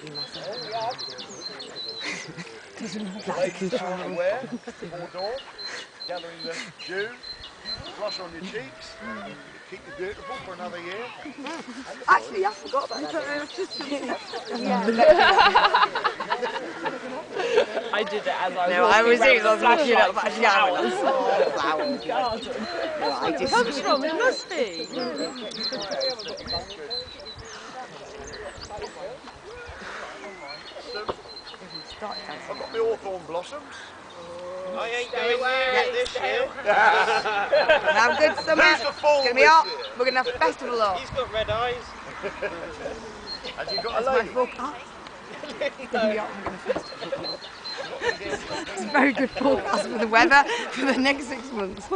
absolutely massive. Ladies are aware, four door, gathering the dew, flush on your cheeks, keep you beautiful for another year. Actually, I forgot about that. I did it as I was No, I was round doing the I was looking flashlight up for actually I flowers. was flowers. No, I just Comes from, it must be. I've got my hawthorn blossoms. Oh, I ain't going near it this year. Gonna have a good summer. Who's the It's fall gonna be this hot. year? We're gonna have a festival on. He's got red eyes. Have you got a My lady? forecast. It's gonna be hot. We're gonna festival. It's a very good forecast for the weather for the next six months.